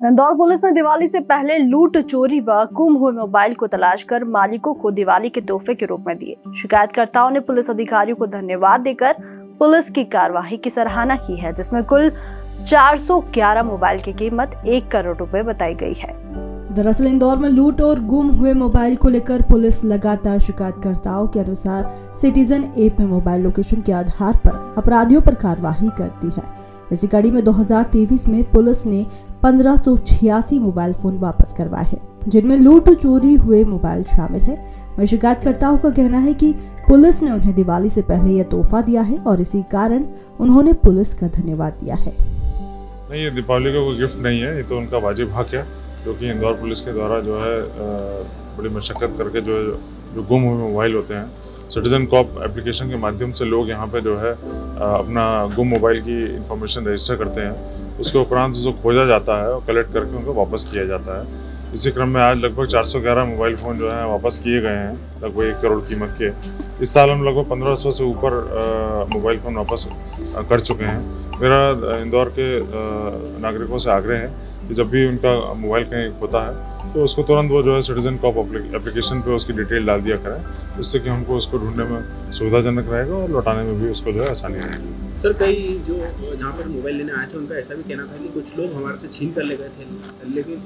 Indore police ने दिवाली से पहले लूट, चोरी व गुम हुए मोबाइल को तलाश कर मालिकों को दिवाली के तोहफे के रूप में दिए। शिकायतकर्ताओं ने पुलिस अधिकारियों को धन्यवाद देकर पुलिस की कार्यवाही की सराहना की है, जिसमें कुल 411 मोबाइल की कीमत एक करोड़ रुपए बताई गई है। दरअसल इंदौर में लूट और गुम हुए मोबाइल को लेकर पुलिस लगातार शिकायतकर्ताओं के अनुसार सिटीजन ऐप में मोबाइल लोकेशन के आधार पर अपराधियों पर कार्यवाही करती है। इसी कड़ी में 2023 में पुलिस ने पंद्रह मोबाइल फ़ोन वापस करवाए हैं, जिनमें लूट चोरी हुए मोबाइल शामिल है। वही शिकायतकर्ताओं का कहना है कि पुलिस ने उन्हें दिवाली से पहले यह तोहफा दिया है और इसी कारण उन्होंने पुलिस का धन्यवाद दिया है। नहीं, ये दीपावली का कोई गिफ्ट नहीं है, ये तो उनका वाजिब हक है क्योंकि इंदौर पुलिस के द्वारा जो है बड़ी मशक्क़त करके जो जो गुम हुए मोबाइल होते हैं सिटीज़न कॉप एप्लीकेशन के माध्यम से लोग यहाँ पे जो है अपना गुम मोबाइल की इंफॉर्मेशन रजिस्टर करते हैं। उसके उपरांत जो खोजा जाता है और कलेक्ट करके उनको वापस किया जाता है। इसी क्रम में आज लगभग 411 मोबाइल फ़ोन जो है वापस किए गए हैं, लगभग एक करोड़ कीमत के। इस साल हम लगभग 1500 से ऊपर मोबाइल फ़ोन वापस कर चुके हैं। मेरा इंदौर के नागरिकों से आग्रह है कि जब भी उनका मोबाइल कहीं होता है तो उसको तुरंत वो जो है सिटीजन कॉप एप्लीकेशन पे उसकी डिटेल डाल दिया करें, जिससे कि हमको उसको ढूँढने में सुविधाजनक रहेगा और लौटाने में भी उसको जो है आसानी रहेगी सर, कई जो, जहाँ पर मोबाइल लेने आए थे, उनका ऐसा भी कहना था कि कुछ लोग हमारे से छीन कर ले गए थे, लेकिन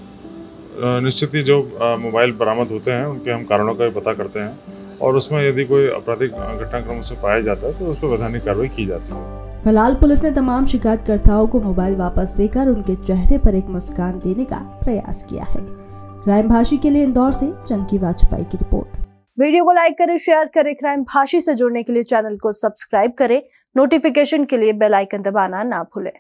निश्चित ही जो मोबाइल बरामद होते हैं उनके हम कारणों का भी पता करते हैं। और उसमें यदि कोई आपराधिक घटनाक्रम से पाया जाता है तो उस पर वैधानिक कार्रवाई की जाती है। फ़िलहाल पुलिस ने तमाम शिकायतकर्ताओं को मोबाइल वापस देकर उनके चेहरे पर एक मुस्कान देने का प्रयास किया है। क्राइम भाषी के लिए इंदौर से चंकी वाजपेयी की रिपोर्ट। वीडियो को लाइक करें शेयर करें क्राइम भाषी से जुड़ने के लिए चैनल को सब्सक्राइब करें। नोटिफिकेशन के लिए बेल आइकन दबाना ना भूलें।